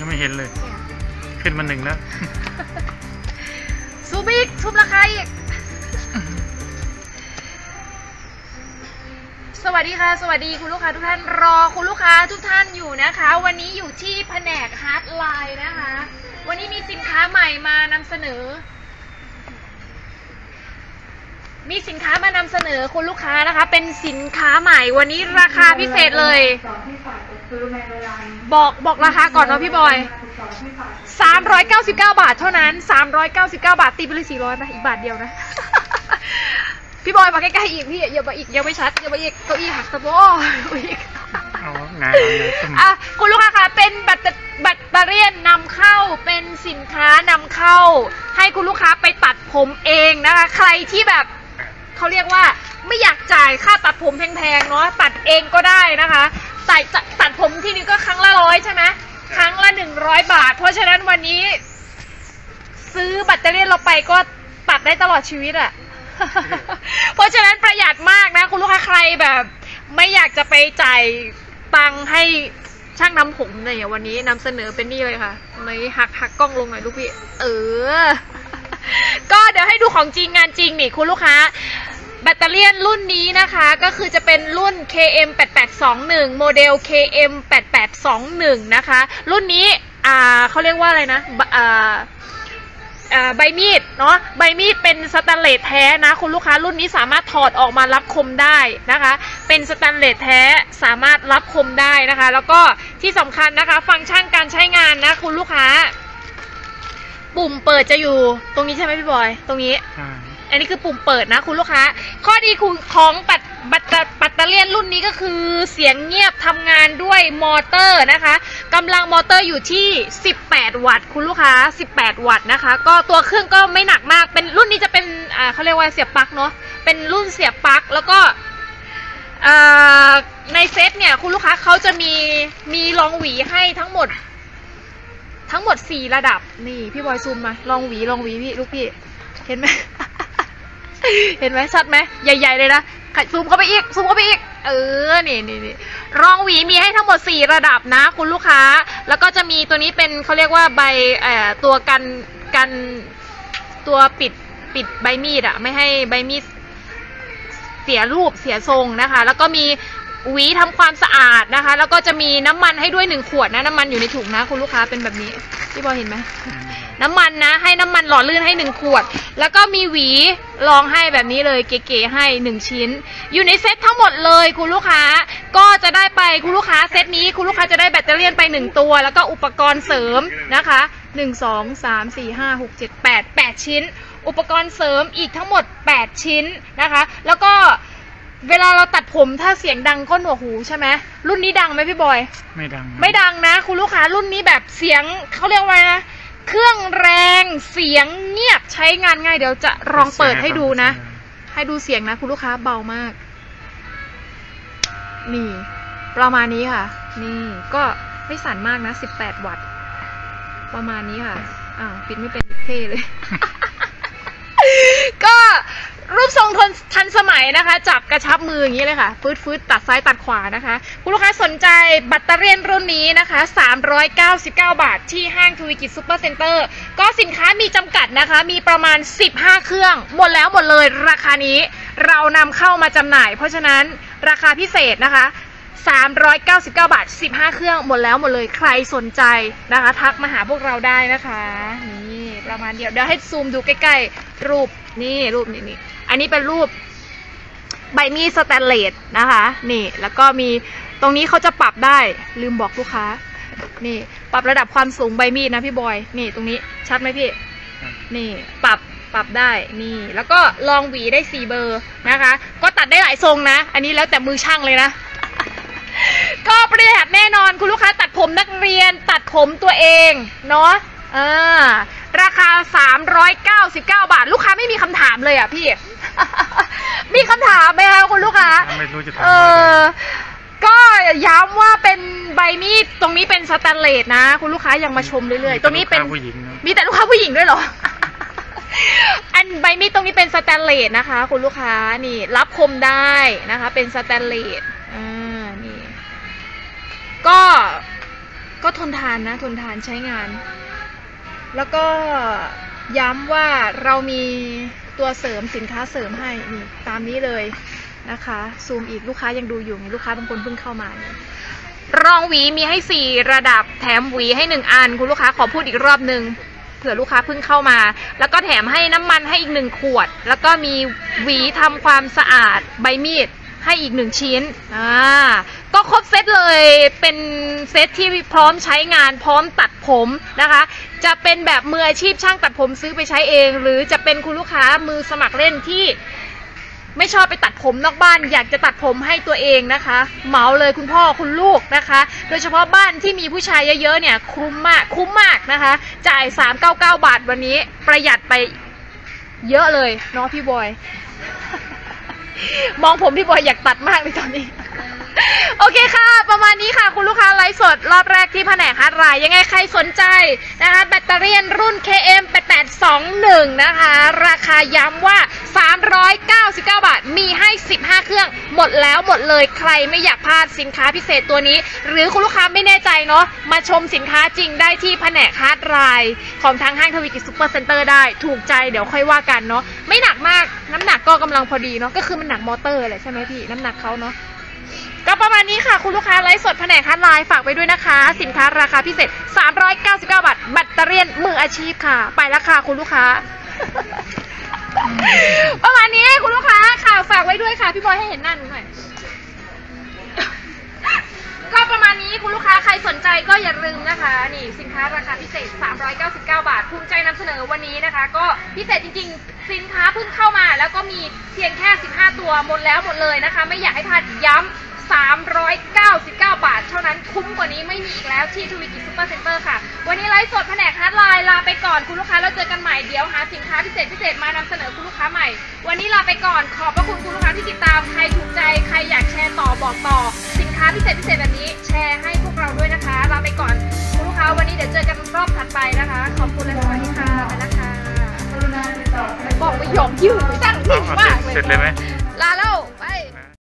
ยังไม่เห็นเลย ขึ้นมาหนึ่งแล้วซูมอีกซูมราคาอีก สวัสดีค่ะ สวัสดีคุณลูกค้าทุกท่านรอคุณลูกค้าทุกท่านอยู่นะคะ วันนี้อยู่ที่แผนก hardline นะคะ วันนี้มีสินค้าใหม่มานำเสนอ มีสินค้ามานำเสนอคุณลูกค้านะคะ เป็นสินค้าใหม่วันนี้ราคาพิเศษเลย บอกบอกราคาก่อนเนาะพี่บอย 399 บาทเท่านั้น 399 บาทตีไปเลย400ไหมอีกบาทเดียวนะ พี่บอยมาใกล้ๆอีกพี่อย่ามาอีกอย่าไปชัดอย่ามาอีกเก้าอี้หักสะโพกอีกเอางานเอางานตึมอะคุณลูกค้าคะเป็นแบตเตอแบตเตอรี่ยนนำเข้าเป็นสินค้านำเข้า ให้คุณลูกค้าไปตัดผมเองนะคะ ใครที่แบบเขาเรียกว่าไม่อยากจ่ายค่าตัดผมแพงๆเนาะตัดเองก็ได้นะคะ ตัดตัดผมที่นี่ก็ครั้งละร้อยใช่ไหมครั้งละหนึ่งร้อยบาท เพราะฉะนั้นวันนี้ ซื้อแบตเตอรี่ยนเราไปก็ตัดได้ตลอดชีวิตอะเพราะฉะนั้นประหยัดมากนะ คุณลูกค้าใครแบบ ไม่อยากจะไปจ่ายตังค์ให้ช่างนำผมเนี่ยวันนี้นำเสนอเป็นนี่เลยค่ะไม่หักหักกล้องลงหน่อยลูกพี่ เออ ก็เดี๋ยวให้ดูของจริงงานจริงนี่คุณลูกค้า แบตเตอรี่ยนรุ่นนี้นะคะก็คือจะเป็นรุ่น KM 8821 โมเดล KM 8821 นะคะ รุ่นนี้อ่าเขาเรียกว่าอะไรนะอ่าใบมีดเนาะใบมีดเป็นสแตนเลสแท้นะคุณลูกค้ารุ่นนี้สามารถถอดออกมารับคมได้นะคะ เป็นสแตนเลสแท้สามารถรับคมได้นะคะ แล้วก็ที่สำคัญนะคะ ฟังก์ชันการใช้งานนะคุณลูกค้า ปุ่มเปิดจะอยู่ตรงนี้ใช่ไหมพี่บอย ตรงนี้ อันนี้คือปุ่มเปิดนะคุณลูกค้า ข้อดีของของปัตบัตปัตเตอร์เลียนรุ่นนี้ก็คือเสียงเงียบทำงานด้วยมอเตอร์นะคะกำลังมอเตอร์อยู่ที่ 18 วัตต์คุณลูกค้า 18 วัตต์นะคะ ก็ตัวเครื่องก็ไม่หนักมาก เป็นรุ่นนี้จะเป็นอ่าเขาเรียกว่าเสียบปลั๊กเนาะ เป็นรุ่นเสียบปลั๊กแล้วก็ในเซตเนี่ยคุณลูกค้าเขาจะมีมีรองหวีให้ทั้งหมด ทั้งหมด 4 ระดับนี่พี่บอยซูมมาลองหวีลองหวีพี่ลูกพี่ เห็นไหม เห็นไหมชัดไหมใหญ่ ๆ เลยนะซูมเข้าไปอีกซูมเข้าไปอีก เออ นี่นี่นี่รองหวีมีให้ทั้งหมด 4 ระดับนะ คุณลูกค้า แล้วก็จะมีตัวนี้เป็นเขาเรียกว่าใบเอ่อตัวกันกันตัวปิดปิดใบมีดอะไม่ให้ใบมีดเสียรูปเสียทรงนะคะ แล้วก็มีหวีทำความสะอาดนะคะ แล้วก็จะมีน้ำมันให้ด้วยหนึ่งขวดนะ น้ำมันอยู่ในถุงนะ คุณลูกค้าเป็นแบบนี้ พี่บอยเห็นไหม น้ำมันนะ ให้น้ำมันหล่อลื่นให้หนึ่งขวด แล้วก็มีหวีรองให้แบบนี้เลยเก๋ๆให้หนึ่งชิ้น อยู่ในเซ็ตทั้งหมดเลยคุณลูกค้าก็จะได้ไปคุณลูกค้าเซตนี้คุณลูกค้าจะได้แบตเตอรี่ยนไปหนึ่งตัว แล้วก็อุปกรณ์เสริมนะคะหนึ่งสองสามสี่ห้าหกเจ็ดแปดแปดชิ้น อุปกรณ์เสริมอีกทั้งหมด8ชิ้นนะคะ แล้วก็เวลาเราตัดผมถ้าเสียงดังก็หนวกหูใช่ไหมรุ่นนี้ดังไหมพี่บอย ไม่ดังนะไม่ดังนะ คุณลูกค้ารุ่นนี้แบบเสียงเขาเรียกว่าไงนะ เครื่องแรงเสียงเงียบใช้งานง่ายเดี๋ยวจะลองเปิดให้ดูนะ ให้ดูเสียงนะ คุณลูกค้าเบามาก นี่ ประมาณนี้ค่ะ นี่ก็ไม่สั่นมากนะ18วัตต์ ประมาณนี้ค่ะ อ้าวปิดไม่เป็นเท่เลย ก็ รูปทรงทนทันสมัยนะคะ จับกระชับมืออย่างนี้เลยค่ะฟืดฟืดตัดซ้ายตัดขวานะคะ คุณลูกค้าสนใจแบัตเตอรี่รุ่นนี้นะคะ 399 บาท ที่ห้างทวีกิจซูเปอร์เซ็นเตอร์ก็สินค้ามีจำกัดนะคะ มีประมาณ 15 เครื่อง หมดแล้วหมดเลยราคานี้เรานำเข้ามาจำหน่าย เพราะฉะนั้นราคาพิเศษนะคะ399 บาท 15 เครื่องหมดแล้วหมดเลยใครสนใจนะคะ ทักมาหาพวกเราได้นะคะ นี่ประมาณเดียวเดี๋ยวให้ซูมดูใกล้ๆ รูปนี่รูปนี่นี่ อันนี้เป็นรูปใบมีดสแตนเลสนะคะ นี่ แล้วก็มีตรงนี้เขาจะปรับได้ลืมบอกลูกค้า นี่ ปรับระดับความสูงใบมีดนะพี่บอย นี่ตรงนี้ชัดไหมพี่ นี่ปรับปรับได้นี่ แล้วก็ลองหวีได้สี่เบอร์นะคะ ก็ตัดได้หลายทรงนะ อันนี้แล้วแต่มือช่างเลยนะ ก็ประหยัดแน่นอนคุณลูกค้าตัดผมนักเรียนตัดผมตัวเองเนาะอ่าราคา 399 บาท ลูกค้าไม่มีคำถามเลยอะพี่ มีคำถามไหมคะคุณลูกค้าไม่รู้จะทำเออะไรอก็ย้ำว่าเป็นใบมีดตรงนี้เป็นสแตนเลสนะ คุณลูกค้ายังมาชมเรื่อยๆ ตรงนี้เป็นลูกค้าผู้หญิงนะมีแต่ลูกค้าผู้หญิงด้วยเหรอ อันใบมีดตรงนี้เป็นสแตนเลสนะคะ คุณลูกค้านี่ ลับคมได้นะคะ เป็นสแตนเลสอ่านี่ ก็ก็ทนทานนะ ทนทานใช้งาน แล้วก็ ย้ำว่าเรามีตัวเสริมสินค้าเสริมให้นี่ตามนี้เลยนะคะ ซูมอีกลูกค้ายังดูอยู่ไงลูกค้าบางคนเพิ่งเข้ามาเนี่ยรองหวีมีให้ 4 ระดับแถมหวีให้ 1 อัน คุณลูกค้าขอพูดอีกรอบหนึ่งเผื่อลูกค้าเพิ่งเข้ามา แล้วก็แถมให้น้ำมันให้อีกหนึ่งขวด แล้วก็มีหวีทำความสะอาดใบมีด ให้อีกหนึ่งชิ้น อ่า ก็ครบเซตเลย เป็นเซตที่พร้อมใช้งาน พร้อมตัดผมนะคะ จะเป็นแบบมืออาชีพช่างตัดผมซื้อไปใช้เอง หรือจะเป็นคุณลูกค้ามือสมัครเล่นที่ไม่ชอบไปตัดผมนอกบ้าน อยากจะตัดผมให้ตัวเองนะคะ เหมาเลยคุณพ่อคุณลูกนะคะ โดยเฉพาะบ้านที่มีผู้ชายเยอะๆเนี่ยคุ้มมากคุ้มมากนะคะ จ่าย 399 บาทวันนี้ประหยัดไปเยอะเลยเนาะพี่บอย มองผมพี่บอยอยากตัดมากเลยตอนนี้ โอเคค่ะ ประมาณนี้ค่ะคุณลูกค้าไลฟ์ส ดรอบแรกที่แผนก hardline ยังไงใครสนใจนะคะปัตตาเลี่ยนรุ่น KM 8821 นะคะ ราคาย้ำว่า 399 บาท มีให้ 15 เครื่อง หมดแล้วหมดเลยใครไม่อยากพลาดสินค้าพิเศษตัวนี้ หรือคุณลูกค้าไม่แน่ใจเนาะมาชมสินค้าจริงได้ที่แผนก hardline ของทางห้างทวีกิจซูเปอร์เซ็นเตอร์ได้ ถูกใจเดี๋ยวค่อยว่ากันเนาะไม่หนักมากน้ำหนักก็กำลังพอดีเนาะก็คือมันหนักมอเตอร์แหละใช่ไหมพี่น้ำหนักเขาเนาะ ก็ประมาณนี้ค่ะ คุณลูกค้าไลฟ์สดแผนก hardline ฝากไปด้วยนะคะ สินค้าราคาพิเศษ 399 บาทปัตตาเลี่ยนมืออาชีพค่ะ ไปแล้วค่ะคุณลูกค้า ประมาณนี้คุณลูกค้าค่ะฝากไว้ด้วยค่ะ พี่บอยให้เห็นหน้าหนูหน่อยก็ประมาณนี้คุณลูกค้าใครสนใจก็อย่าลืมนะคะ นี่สินค้าราคาพิเศษ 399 บาทภูมิใจนำเสนอวันนี้นะคะ ก็พิเศษจริง ๆ สินค้าเพิ่งเข้ามา แล้วก็มีเพียงแค่ 15 ตัวหมดแล้วหมดเลยนะคะ ไม่อยากให้พลาดย้ำ 399 บาท เท่านั้นคุ้มกว่านี้ไม่มีอีกแล้วที่ทวีกิจซูเปอร์เซ็นเตอร์ค่ะ วันนี้ไลฟ์สดแผนก hardline ลาไปก่อนคุณลูกค้าแล้วเจอกันใหม่เดี๋ยวหาสินค้าพิเศษพิเศษมานำเสนอคุณลูกค้าใหม่ วันนี้ลาไปก่อนขอบพระคุณคุณลูกค้าที่ติดตามใครถูกใจใครอยากแชร์ต่อบอกต่อ สินค้าพิเศษพิเศษแบบนี้ แชร์ให้พวกเราด้วยนะคะลาไปก่อนคุณลูกค้าวันนี้เดี๋ยวเจอกันรอบถัดไปนะคะ ขอบคุณและสวัสดีค่ะไปแล้วค่ะบอกไม่ยอมยืดตั้งนิ่งมากเลยเสร็จเลยไหมลาแล้ว